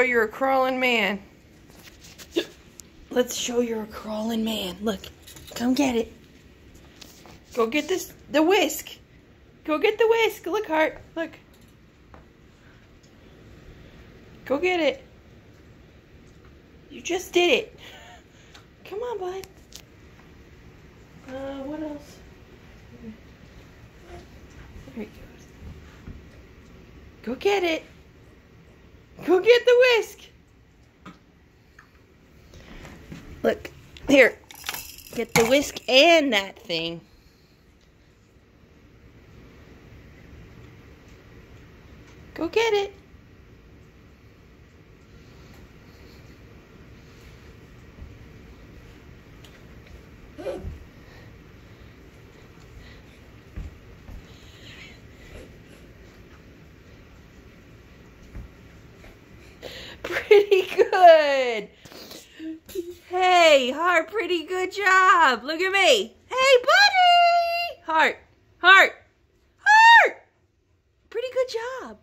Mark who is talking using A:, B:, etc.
A: show you're a crawling man. Let's show you're a crawling man. Look, come get it. Go get this, the whisk. Go get the whisk. Look, Hart. Look. Go get it. You just did it. Come on, bud. Uh, what else? There he goes. Go get it. Go get the whisk. Look, here. Get the whisk and that thing. Go get it. Pretty good. Hey, heart, pretty good job. Look at me. Hey, buddy. Heart, heart, heart. Pretty good job.